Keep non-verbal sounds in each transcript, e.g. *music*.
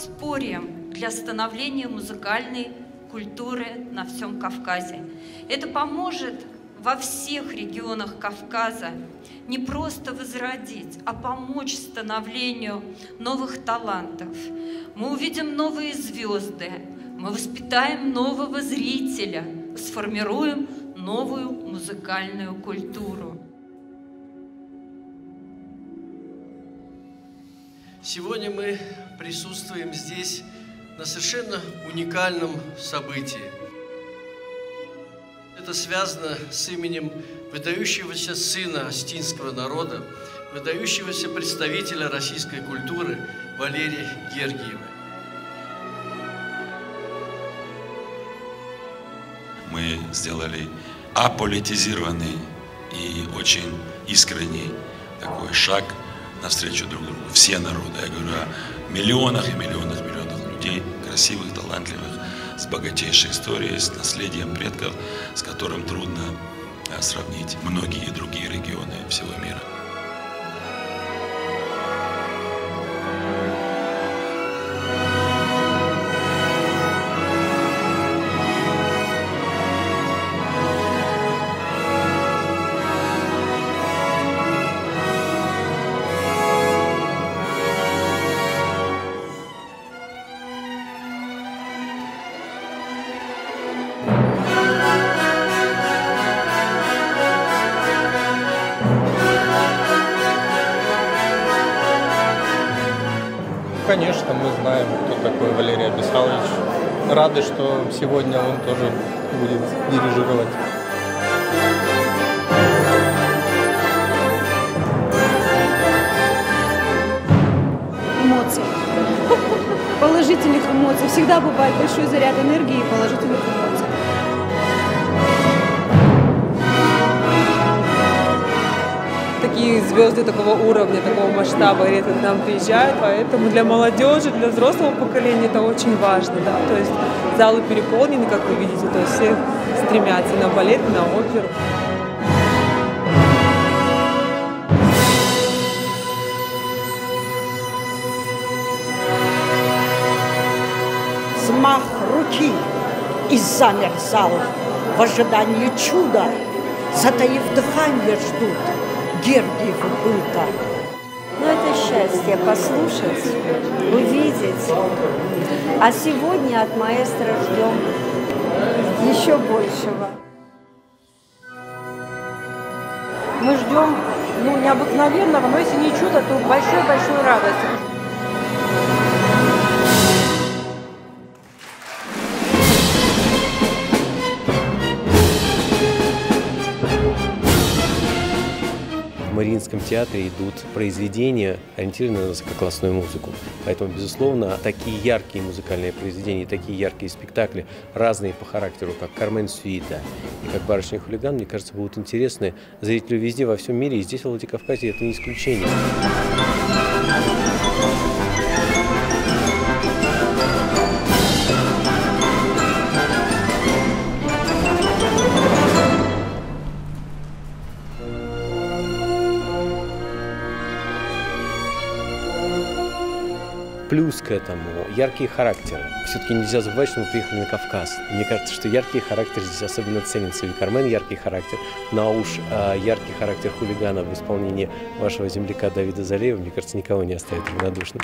подспорьем для становления музыкальной культуры на всем Кавказе. Это поможет во всех регионах Кавказа не просто возродить, а помочь становлению новых талантов. Мы увидим новые звезды, мы воспитаем нового зрителя, сформируем новую музыкальную культуру. Сегодня мы присутствуем здесь на совершенно уникальном событии. Это связано с именем выдающегося сына астинского народа, выдающегося представителя российской культуры Валерии Гергиева. Мы сделали аполитизированный и очень искренний такой шаг навстречу друг другу. Все народы, я говорю о миллионах и миллионах, миллионах людей, красивых, талантливых, с богатейшей историей, с наследием предков, с которым трудно э, сравнить многие другие регионы всего мира. Мы знаем, кто такой Валерий Абисалович. Рады, что сегодня он тоже будет дирижировать. Эмоций. *laughs* Положительных эмоций. Всегда бывает большой заряд энергии и положительных эмоций. Такие звезды такого уровня, такого масштаба редко к нам приезжают, поэтому для молодежи, для взрослого поколения это очень важно, да, то есть залы переполнены, как вы видите, то есть все стремятся на балет, на оперу. Взмах руки и замер зал в ожидании чуда, затаив дыхание ждут Гергиева быта. Ну, это счастье послушать, увидеть. А сегодня от маэстро ждем еще большего. Мы ждем ну, необыкновенного, но если не чудо, то большой-большой радости. Мариинском театре идут произведения, ориентированные на высококлассную музыку. Поэтому, безусловно, такие яркие музыкальные произведения, такие яркие спектакли, разные по характеру, как «Кармен Суита» и как «Барышня хулиган», мне кажется, будут интересны зрителю везде, во всем мире, и здесь, в Владикавказе, это не исключение. К этому яркие характеры. Все-таки нельзя забывать, что мы приехали на Кавказ. Мне кажется, что яркий характер здесь особенно ценится. И Кармен яркий характер, уж а, яркий характер хулигана в исполнении вашего земляка Давида Залеева, мне кажется, никого не оставит равнодушным.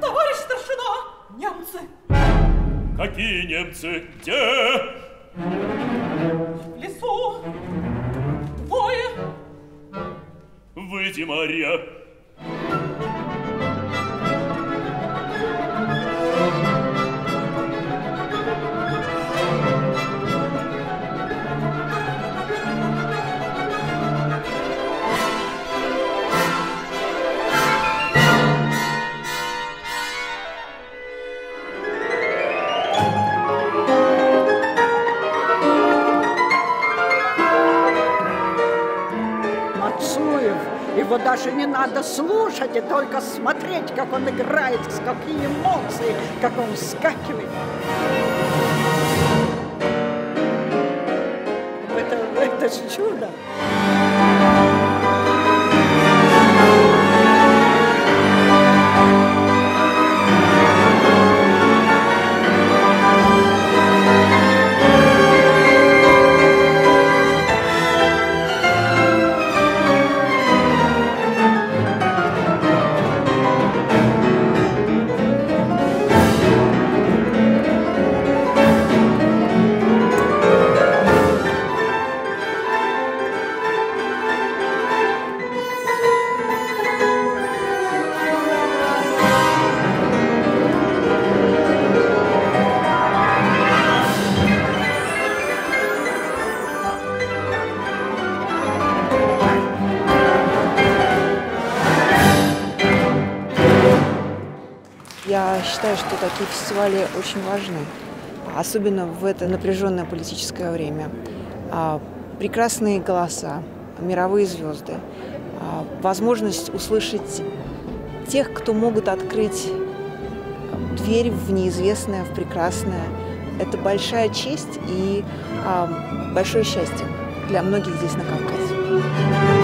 Товарищ старшина! Немцы! Какие немцы? Где? В лесу! Двое! Выйди, Мария! Даже не надо слушать, и только смотреть, как он играет, с какие эмоции, как он вскакивает. Это, это ж чудо. Считаю, что такие фестивали очень важны, особенно в это напряженное политическое время. А, Прекрасные голоса, мировые звезды, а, возможность услышать тех, кто могут открыть дверь в неизвестное, в прекрасное. Это большая честь и а, большое счастье для многих здесь на Кавказе.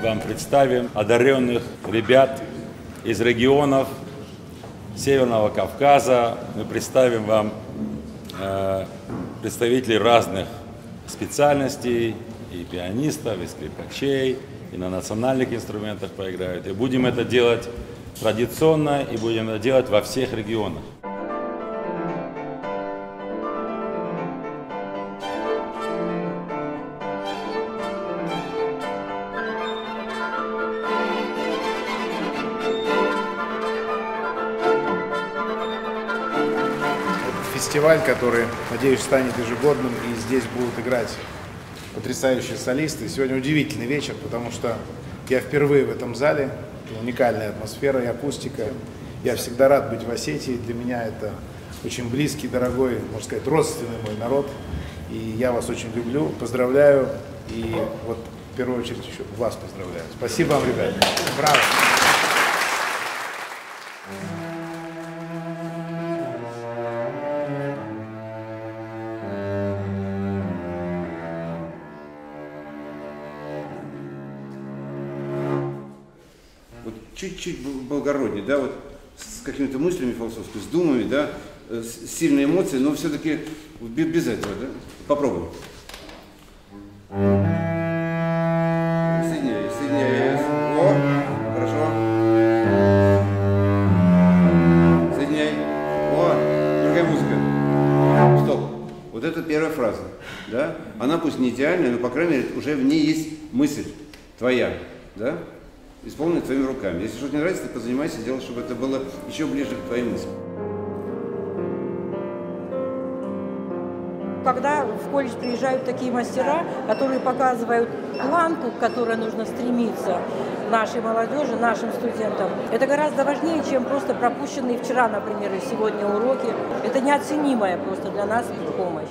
Представим одаренных ребят из регионов Северного Кавказа. Мы представим вам э, представителей разных специальностей, и пианистов, и скрипачей, и на национальных инструментах поиграют. И будем это делать традиционно, и будем это делать во всех регионах. Фестиваль, который, надеюсь, станет ежегодным, и здесь будут играть потрясающие солисты. Сегодня удивительный вечер, потому что я впервые в этом зале, уникальная атмосфера и акустика. Я всегда рад быть в Осетии, для меня это очень близкий, дорогой, можно сказать, родственный мой народ. И я вас очень люблю, поздравляю, и вот в первую очередь еще вас поздравляю. Спасибо вам, ребята. Браво! Чуть-чуть благороднее, да, вот с какими-то мыслями философскими, с думами, да, с сильной эмоцией, но все-таки без этого, да? Попробуем. Соединяй, соединяй. О, хорошо. Соединяй. О, другая музыка. Стоп. Вот это первая фраза, да? Она пусть не идеальная, но, по крайней мере, уже в ней есть мысль твоя, да? Исполненный твоими руками. Если что-то не нравится, ты позанимайся, делай, чтобы это было еще ближе к твоим мыслям. Когда в колледж приезжают такие мастера, которые показывают планку, к которой нужно стремиться нашей молодежи, нашим студентам, это гораздо важнее, чем просто пропущенные вчера, например, и сегодня уроки. Это неоценимая просто для нас помощь.